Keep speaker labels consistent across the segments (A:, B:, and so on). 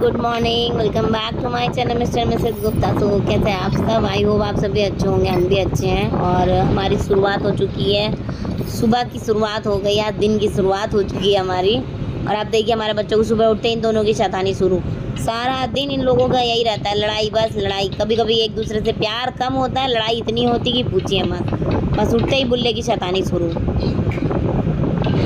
A: Good morning, welcome back to my channel, Mr Mrs Gupta. तो कैसे हैं आप सब? आई होप आप सभी अच्छे होंगे, हम भी अच्छे हैं और हमारी शुरुआत हो चुकी है। सुबह की शुरुआत हो गई है दिन की शुरुआत हो चुकी है हमारी। और आप देखिए, हमारे बच्चों को सुबह उठते इन दोनों की शैतानी शुरू। सारा दिन इन लोगों का यही रहता है, लड़ाई बस, लड़ाई। कभी कभी एक दूसरे से प्यार कम होता है, लड़ाई इतनी होती कि पूछिए मत। बस उठते ही बुल्ले की शैतानी शुरू।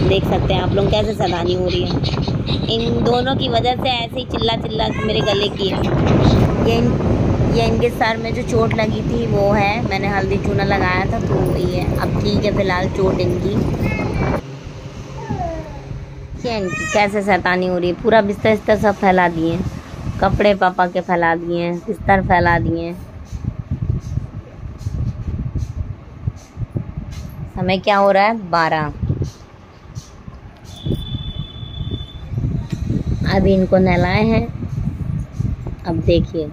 A: देख सकते हैं आप लोग कैसे शैतानी हो रही है। इन दोनों की वजह से ऐसे ही चिल्ला चिल्ला मेरे गले की है। ये इन, ये इनके सर में जो चोट लगी थी वो है। मैंने हल्दी चूना लगाया था तो है अब ठीक है फ़िलहाल चोट इनकी। क्या इनकी कैसे सैतानी हो रही है? पूरा बिस्तर बिस्तर सब फैला दिए कपड़े पापा के फैला दिए हैं बिस्तर फैला दिए समय क्या हो रहा है? बारह। अभी इनको नहलाए हैं। अब देखिए,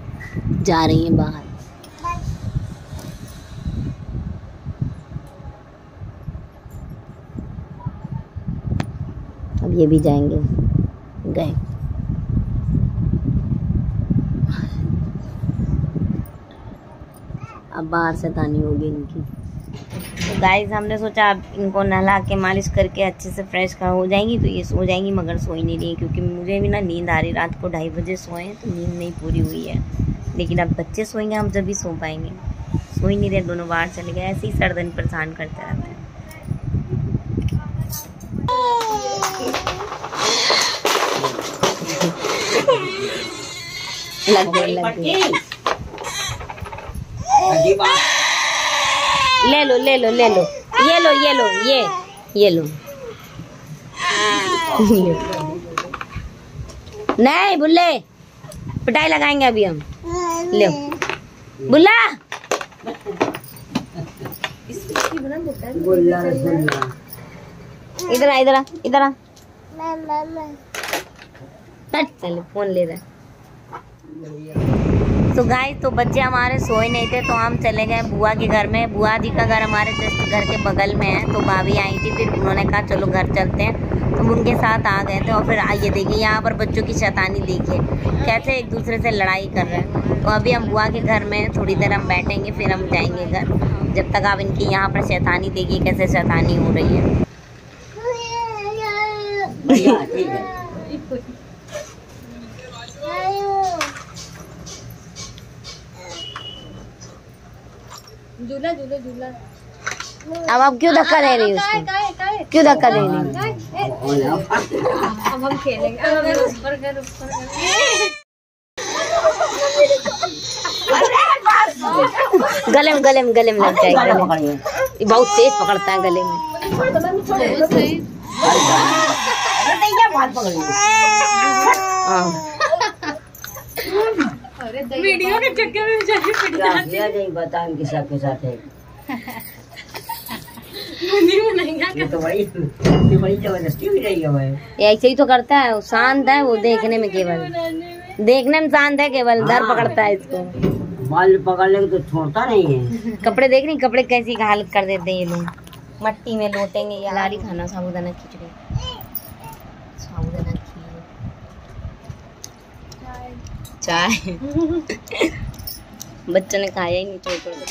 A: जा रही हैं बाहर। अब ये भी जाएँगे। गए। अब बाहर से तानी होगी इनकी। तो गाइस हमने सोचा अब इनको नहला के मालिश करके अच्छे से फ्रेश कर हो जाएँगी तो ये सो जाएँगी मगर सो ही नहीं रही क्योंकि मुझे भी ना नींद आ रही रात को ढाई बजे सोए हैं तो नींद नहीं पूरी हुई है। लेकिन अब बच्चे सोएँगे हम जब भी सो पाएँगे। सो ही नहीं रहे दोनों बाहर चले गए ऐसे ही सर्दन परेशान करते रहते हैं। लग गए लग गए ले लो ले लो ले लो ये लो ये लो ये ये लो नहीं, बुल्ले। पिटाई लगाएँगे अभी हम। ले। बुल्ला। इधर आ इधर आ इधर आ। फ़ोन ले रहा तो गाय तो बच्चे हमारे सोए नहीं थे तो हम चले गए बुआ के घर में। बुआ जी का घर हमारे जस्ट घर के बगल में है तो भाभी आई थी फिर उन्होंने कहा चलो घर चलते हैं। तो उनके साथ आ गए थे और फिर आइए देखिए यहाँ पर बच्चों की शैतानी देखिए कैसे एक दूसरे से लड़ाई कर रहे हैं। तो अभी हम बुआ के घर में थोड़ी देर हम बैठेंगे फिर हम जाएँगे घर। जब तक आप इनकी यहाँ पर शैतानी देखिए कैसे शैतानी हो रही है।
B: झूला झूला झूला
A: अब आप क्यों धक्का दे रही हो क्यों धक्का दे रही
B: अब हम खेलेंगे। ऊपर कर ऊपर कर
A: गले में गले में गले में लग जाएगा। ये बहुत तेज पकड़ता है गले में हाँ
B: वीडियो के चक्कर में जाके पिट जाती
C: बता इनके सबके साथ है? ये तो बड़ी ये बड़ी ज़बरदस्ती भी रही है भाई।
A: ऐसे ही तो करता है वो शांत है वो देखने में केवल। देखने में शांत है केवल डर पकड़ता है इसको।
C: बाल पकड़ लेंगे तो छोड़ता नहीं है।
A: कपड़े देख रही कपड़े कैसी हालत कर देते हैं ये लोग? मट्टी में लोटेंगे या लारी खाना साबुदाना खिचड़ी साबुदाना खीर चाय। बच्चों ने खाया ही नहीं छोड़ है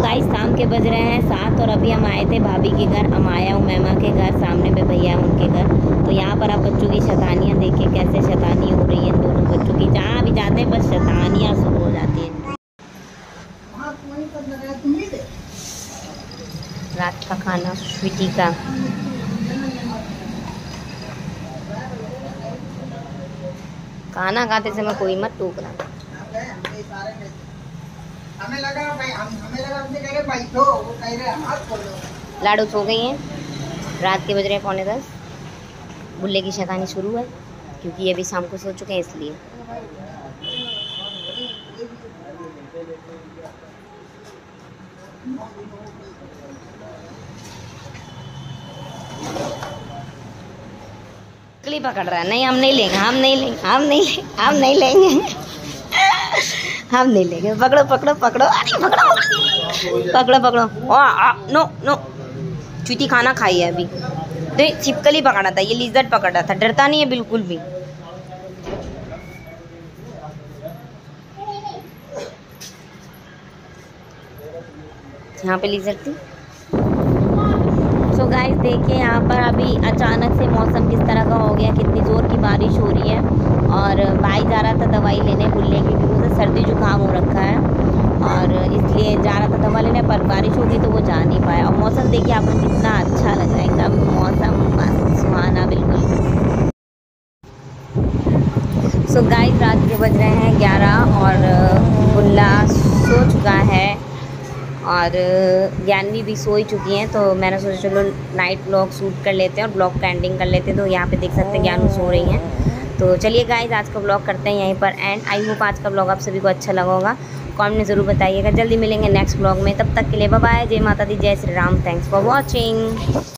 A: गाइस शाम के बज रहे हैं सात और अभी हम आए थे भाभी के घर। अमाया उमैमा के घर, सामने में भैया है उनके घर। यहाँ पर आप बच्चों की शैतानियाँ देखिए कैसे शैतानी हो रही है इन दोनों बच्चों की। जहाँ भी जाते हैं, बस शैतानियाँ शुरू हो जाती हैं। रात का खाना, स्वीटी का। खाना खाते समय कोई मत
D: कह रहे
A: लाडू सो गई हैं। रात के बज रहे हैं पौने दस। बुल्ले की शैतानी शुरू है क्योंकि ये भी शाम को सो चुके हैं इसलिए। छिपकली पकड़ रहा है। नहीं, हम नहीं लेंगे, हम नहीं लेंगे, हम नहीं लेंगे हम नहीं लेंगे। हम नहीं लेंगे। पकड़ो पकड़ो पकड़ो। अरे, पकड़ो पकड़ो। पकड़ो ओ नो नो। चूती खाना खाई है अभी। तो छिपकली पकड़ा था, ये लिजर्ट पकड़ा था, डरता नहीं है बिल्कुल भी। यहाँ पे लिजर्ट थी। सो गाइस देखिए यहाँ पर अभी अचानक से मौसम किस तरह का हो गया, कितनी ज़ोर की बारिश हो रही है। और भाई जा रहा था दवाई लेने बुल्ले की क्योंकि उसे सर्दी जुकाम हो रखा है। और इसलिए जा रहा था दवा लेने, पर बारिश होगी तो वो जा नहीं पाया। और मौसम देखिए आपको कितना अच्छा लग रहा है, एकदम। मौसम मस्त सुहाना बिल्कुल। सो गाइस रात के बज रहे हैं ग्यारह और बुल्ला सो चुका है और ज्ञानवी भी सो ही चुकी हैं तो मैंने सोचा चलो नाइट ब्लॉग शूट कर लेते हैं और ब्लॉग का एंडिंग कर लेते हैं तो यहाँ पे देख सकते हैं ज्ञानू सो रही हैं। तो चलिए गाइज़ आज का ब्लॉग करते हैं यहीं पर एंड आई होप आज का ब्लॉग आप सभी को अच्छा लगा होगा। कमेंट में ज़रूर बताइएगा। जल्दी मिलेंगे नेक्स्ट ब्लॉग में। तब तक के लिए बाय जय माता दी, जय Shri Ram. Thanks for watching